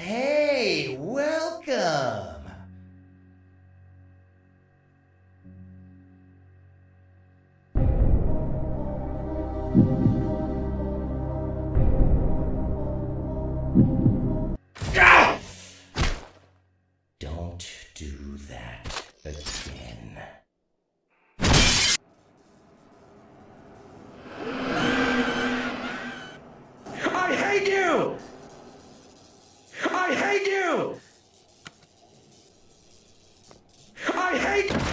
Hey, welcome. Ah! Don't do that again. I hate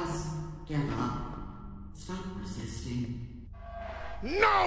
Just give up. Stop resisting. No!